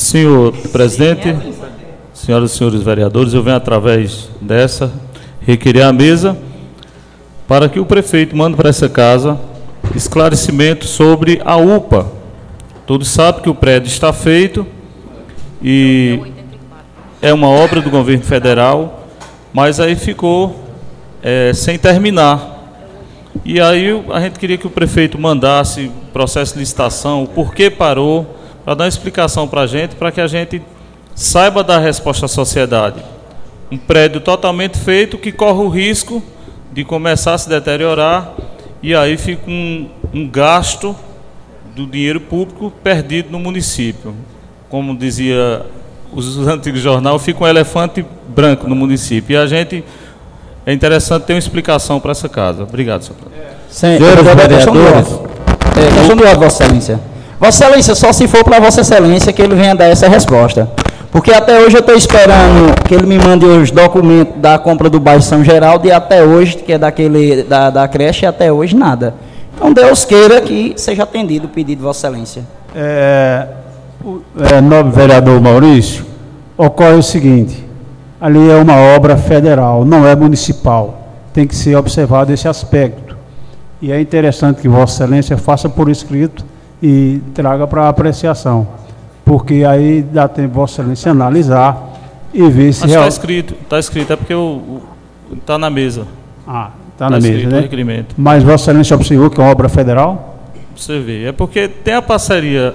Senhor presidente, senhoras e senhores vereadores, eu venho através dessa requerer à mesa para que o prefeito mande para essa casa esclarecimento sobre a UPA. Todos sabem que o prédio está feito e é uma obra do governo federal, mas aí ficou é, sem terminar. E aí a gente queria que o prefeito mandasse processo de licitação, o porquê parou, para dar uma explicação para a gente, para que a gente saiba dar resposta à sociedade. Um prédio totalmente feito que corre o risco de começar a se deteriorar e aí fica um, um gasto do dinheiro público perdido no município. Como dizia os antigos jornais, fica um elefante branco no município. E a gente é interessante ter uma explicação para essa casa. Obrigado, senhor presidente. Senhores vereadores. É, questão do Vossa Excelência. Vossa Excelência, só se for para Vossa Excelência que ele venha dar essa resposta. Porque até hoje eu estou esperando que ele me mande os documentos da compra do bairro São Geraldo e até hoje, que é daquele da, da creche, até hoje nada. Então Deus queira que seja atendido o pedido de Vossa Excelência. É, o, é, nobre vereador Maurício, ocorre o seguinte, ali é uma obra federal, não é municipal. Tem que ser observado esse aspecto. E é interessante que Vossa Excelência faça por escrito e traga para apreciação porque aí dá tempo Vossa Excelência analisar e ver se. Está escrito, está escrito, é porque está na mesa. Ah, está tá na mesa, né? Requerimento. Mas Vossa Excelência observou que é uma obra federal? Você vê, é porque tem a parceria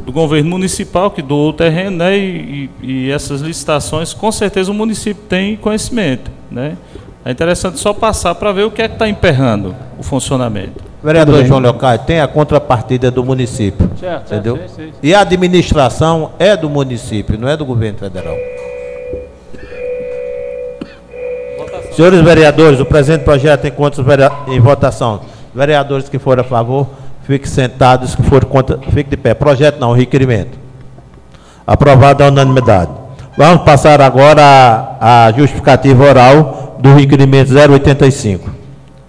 do governo municipal que doou o terreno, né? E, e, e essas licitações, com certeza o município tem conhecimento, né? É interessante só passar para ver o que é que está emperrando o funcionamento. Vereador João Leocádio, tem a contrapartida do município. Certo, entendeu? Certo. E a administração é do município, não é do governo federal. Votação. Senhores vereadores, o presente projeto encontra em votação. Vereadores que forem a favor, fiquem sentados, que forem contra, fiquem de pé. Projeto não, requerimento. Aprovado à unanimidade. Vamos passar agora a justificativa oral do requerimento 085.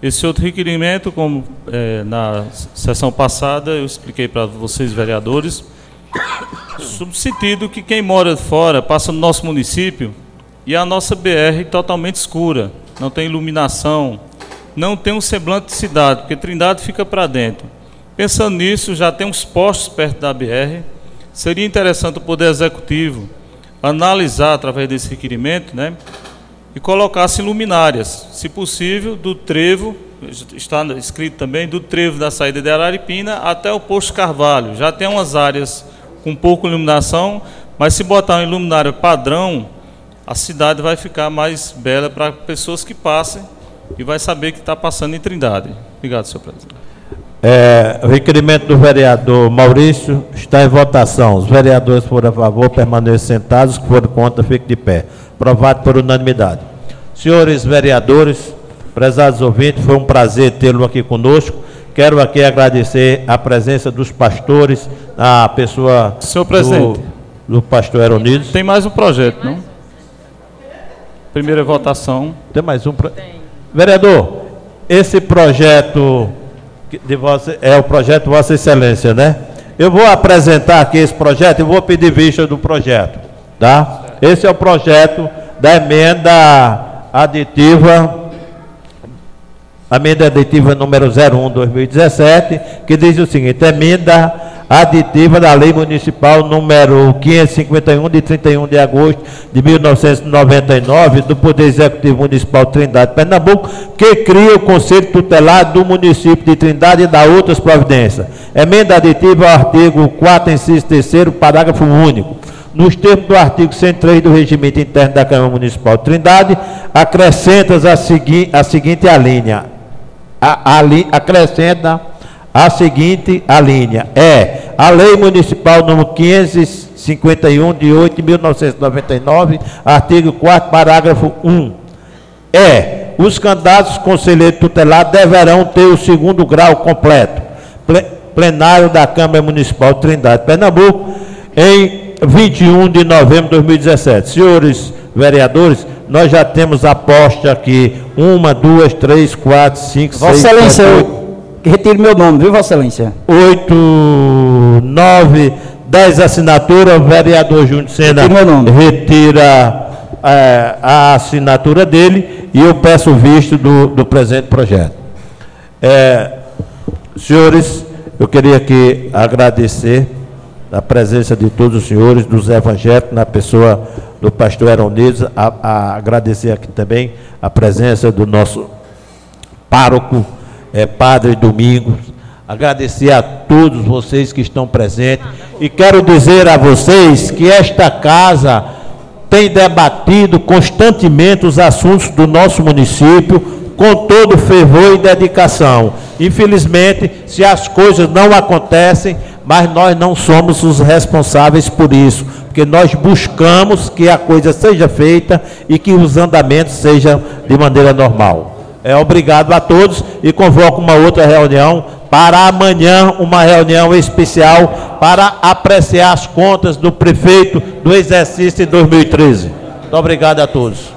Esse outro requerimento, como é, na sessão passada eu expliquei para vocês, vereadores, subsentido que quem mora fora passa no nosso município e a nossa BR totalmente escura, não tem iluminação, não tem um semblante de cidade, porque Trindade fica para dentro. Pensando nisso, já tem uns postos perto da BR, seria interessante o Poder Executivo analisar através desse requerimento, né, e colocasse luminárias, se possível, do trevo, está escrito também, do trevo da saída de Araripina até o posto Carvalho. Já tem umas áreas com pouca iluminação, mas se botar uma iluminária padrão, a cidade vai ficar mais bela para pessoas que passem e vai saber que está passando em Trindade. Obrigado, senhor presidente. É, o requerimento do vereador Maurício está em votação. Os vereadores forem a favor permaneçam sentados, que forem contra, fiquem de pé. Aprovado por unanimidade. Senhores vereadores, prezados ouvintes, foi um prazer tê-lo aqui conosco. Quero aqui agradecer a presença dos pastores, a pessoa Senhor presidente, do, do pastor Eronides. Tem mais um projeto, não? Primeira votação. Tem mais um. Pro... Vereador, esse projeto de você, é o projeto Vossa Excelência, né? Eu vou apresentar aqui esse projeto e vou pedir vista do projeto, tá? Esse é o projeto da emenda aditiva, emenda aditiva número 01 2017, que diz o seguinte: emenda aditiva da Lei Municipal número 551 de 31 de agosto de 1999 do Poder Executivo Municipal de Trindade, Pernambuco, que cria o Conselho Tutelar do município de Trindade e dá outras providências. Emenda aditiva ao artigo 4, inciso 3 parágrafo único nos termos do artigo 103 do Regimento Interno da Câmara Municipal de Trindade, acrescentas a, segui a seguinte alínea. A, a, acrescenta a seguinte alínea. É a Lei Municipal número 551 de 8 de 1999, artigo 4 parágrafo 1. É, os candidatos conselheiros tutelados deverão ter o segundo grau completo. Plenário da Câmara Municipal de Trindade, Pernambuco, em 21 de novembro de 2017. Senhores vereadores, nós já temos a posta aqui. Uma, duas, três, quatro, cinco, Vossa seis, Excelência, sete, oito. Retire meu nome, viu, Vossa Excelência? Oito, nove, 10 assinaturas, o vereador Júnior Sena retira é, a assinatura dele e eu peço o visto do, do presente projeto. É, senhores, eu queria aqui agradecer a presença de todos os senhores, dos evangélicos, na pessoa do pastor Eronides, a, a agradecer aqui também a presença do nosso pároco, é, Padre Domingos, agradecer a todos vocês que estão presentes e quero dizer a vocês que esta casa tem debatido constantemente os assuntos do nosso município com todo fervor e dedicação. Infelizmente, se as coisas não acontecem, mas nós não somos os responsáveis por isso, porque nós buscamos que a coisa seja feita e que os andamentos sejam de maneira normal. É, obrigado a todos e convoco uma outra reunião para amanhã, uma reunião especial para apreciar as contas do prefeito do exercício de 2013. Muito obrigado a todos.